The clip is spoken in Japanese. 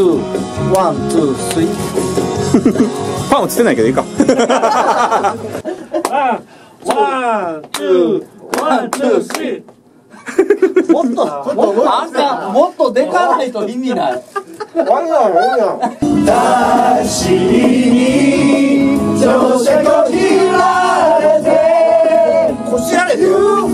ツーワンツースリー。パン落ってないけどいいか。ワンツーワンツースリー。もっともっともっとでかないと意味ない。ワンやんワン。やんに乗車と切られて。こしられてる。